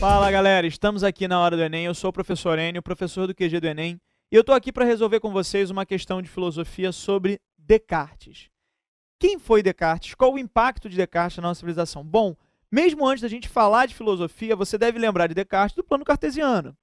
Fala galera, estamos aqui na hora do Enem. Eu sou o professor Enio, professor do QG do Enem, e eu estou aqui para resolver com vocês uma questão de filosofia sobre Descartes. Quem foi Descartes? Qual o impacto de Descartes na nossa civilização? Bom, mesmo antes da gente falar de filosofia, você deve lembrar de Descartes do plano cartesiano.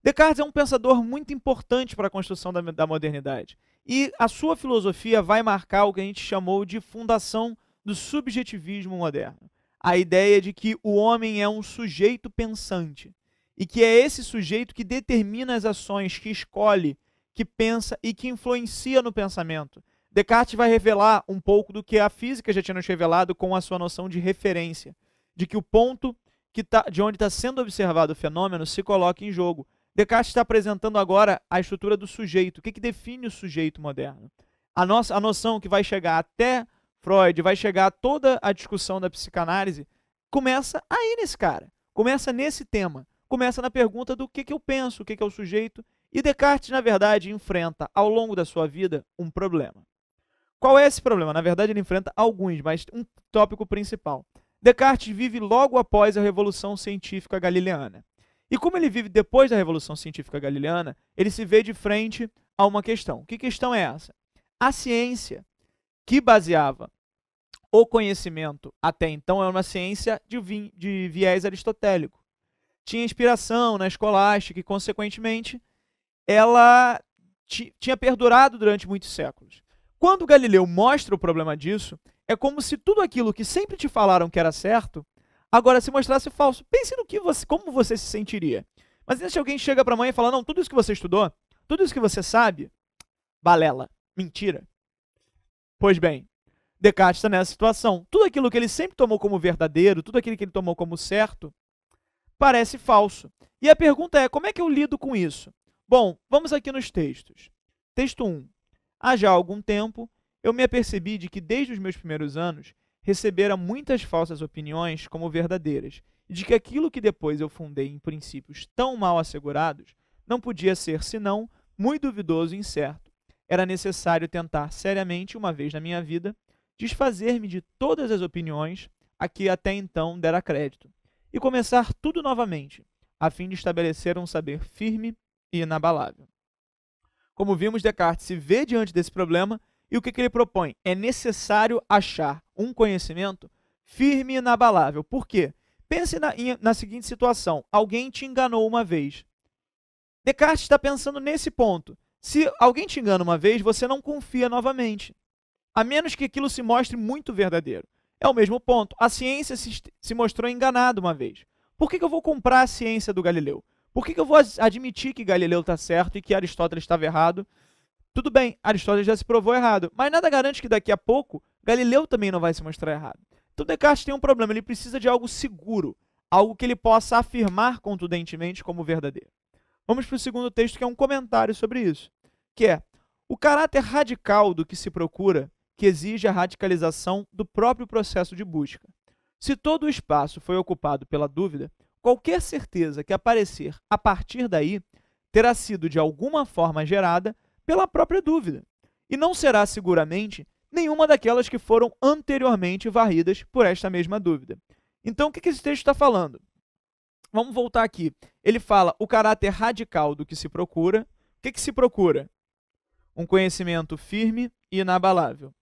Descartes é um pensador muito importante para a construção da, da modernidade. E a sua filosofia vai marcar o que a gente chamou de fundação do subjetivismo moderno a ideia de que o homem é um sujeito pensante e que é esse sujeito que determina as ações, que escolhe, que pensa e que influencia no pensamento. Descartes vai revelar um pouco do que a física já tinha nos revelado com a sua noção de referência, de que o ponto que tá, de onde está sendo observado o fenômeno se coloca em jogo. Descartes está apresentando agora a estrutura do sujeito, o que, que define o sujeito moderno. A, nossa, a noção que vai chegar até Freud, vai chegar toda a discussão da psicanálise, começa aí nesse cara, começa nesse tema, começa na pergunta do que, que eu penso, o que, que é o sujeito, e Descartes, na verdade, enfrenta ao longo da sua vida um problema. Qual é esse problema? Na verdade, ele enfrenta alguns, mas um tópico principal. Descartes vive logo após a Revolução Científica Galileana. E como ele vive depois da Revolução Científica Galileana, ele se vê de frente a uma questão. Que questão é essa? A ciência que baseava o conhecimento até então era uma ciência de, vi de viés aristotélico. Tinha inspiração na escolástica e, consequentemente, ela tinha perdurado durante muitos séculos. Quando Galileu mostra o problema disso, é como se tudo aquilo que sempre te falaram que era certo, agora se mostrasse falso. Pense no que você, como você se sentiria. Mas se alguém chega para a mãe e fala: "Não, tudo isso que você estudou, tudo isso que você sabe, balela, mentira". Pois bem, Descartes está nessa situação. Tudo aquilo que ele sempre tomou como verdadeiro, tudo aquilo que ele tomou como certo, parece falso. E a pergunta é: como é que eu lido com isso? Bom, vamos aqui nos textos. Texto 1. Há já algum tempo, eu me apercebi de que desde os meus primeiros anos recebera muitas falsas opiniões como verdadeiras, e de que aquilo que depois eu fundei em princípios tão mal assegurados não podia ser senão muito duvidoso e incerto era necessário tentar seriamente, uma vez na minha vida, desfazer-me de todas as opiniões a que até então dera crédito e começar tudo novamente, a fim de estabelecer um saber firme e inabalável. Como vimos, Descartes se vê diante desse problema e o que, que ele propõe? É necessário achar um conhecimento firme e inabalável. Por quê? Pense na, na seguinte situação: alguém te enganou uma vez. Descartes está pensando nesse ponto. Se alguém te engana uma vez, você não confia novamente, a menos que aquilo se mostre muito verdadeiro. É o mesmo ponto. A ciência se, mostrou enganada uma vez. Por que, que, eu vou comprar a ciência do Galileu? Por que, que eu vou admitir que Galileu está certo e que Aristóteles estava errado? Tudo bem, Aristóteles já se provou errado, mas nada garante que daqui a pouco Galileu também não vai se mostrar errado. Então Descartes tem um problema, ele precisa de algo seguro, algo que ele possa afirmar contundentemente como verdadeiro. Vamos para o segundo texto, que é um comentário sobre isso, que é o caráter radical do que se procura, que exige a radicalização do próprio processo de busca. Se todo o espaço foi ocupado pela dúvida, qualquer certeza que aparecer a partir daí terá sido de alguma forma gerada pela própria dúvida, e não será seguramente nenhuma daquelas que foram anteriormente varridas por esta mesma dúvida. Então, o que esse texto está falando? Vamos voltar aqui. Ele fala o caráter radical do que se procura. O que, que se procura? Um conhecimento firme e inabalável.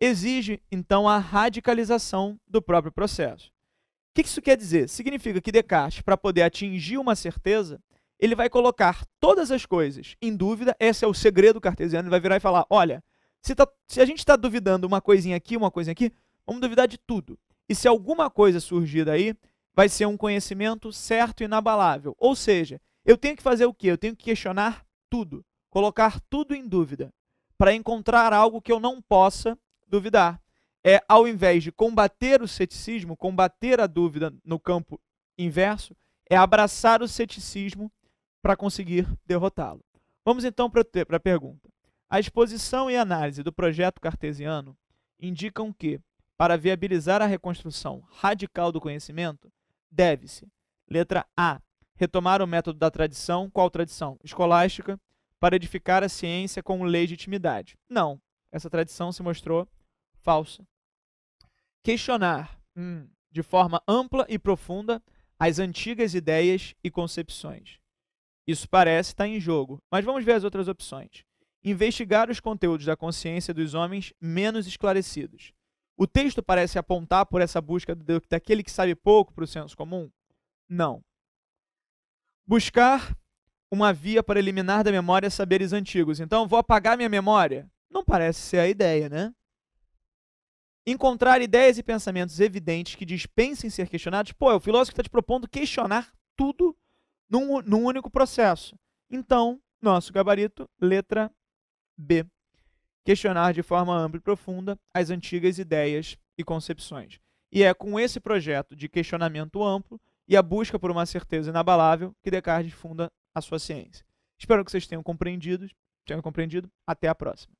Exige, então, a radicalização do próprio processo. O que isso quer dizer? Significa que Descartes, para poder atingir uma certeza, ele vai colocar todas as coisas em dúvida. Esse é o segredo cartesiano. Ele vai virar e falar: olha, se, tá, se a gente está duvidando uma coisinha aqui, uma coisinha aqui, vamos duvidar de tudo. E se alguma coisa surgir daí, vai ser um conhecimento certo e inabalável. Ou seja, eu tenho que fazer o quê? Eu tenho que questionar tudo, colocar tudo em dúvida, para encontrar algo que eu não possa duvidar. É, ao invés de combater o ceticismo, combater a dúvida no campo inverso, é abraçar o ceticismo para conseguir derrotá-lo. Vamos então para a pergunta. A exposição e análise do projeto cartesiano indicam que, para viabilizar a reconstrução radical do conhecimento, deve-se, letra A, retomar o método da tradição, qual tradição? Escolástica, para edificar a ciência com legitimidade. Não, essa tradição se mostrou falsa. Questionar hum, de forma ampla e profunda as antigas ideias e concepções. Isso parece estar em jogo, mas vamos ver as outras opções. Investigar os conteúdos da consciência dos homens menos esclarecidos. O texto parece apontar por essa busca daquele que sabe pouco para o senso comum? Não. Buscar uma via para eliminar da memória saberes antigos. Então, vou apagar minha memória? Não parece ser a ideia, né? Encontrar ideias e pensamentos evidentes que dispensem ser questionados. Pô, é o filósofo está te propondo questionar tudo num, num único processo. Então, nosso gabarito, letra B. Questionar de forma ampla e profunda as antigas ideias e concepções. E é com esse projeto de questionamento amplo e a busca por uma certeza inabalável que Descartes funda a sua ciência. Espero que vocês tenham compreendido. Tenham compreendido. Até a próxima.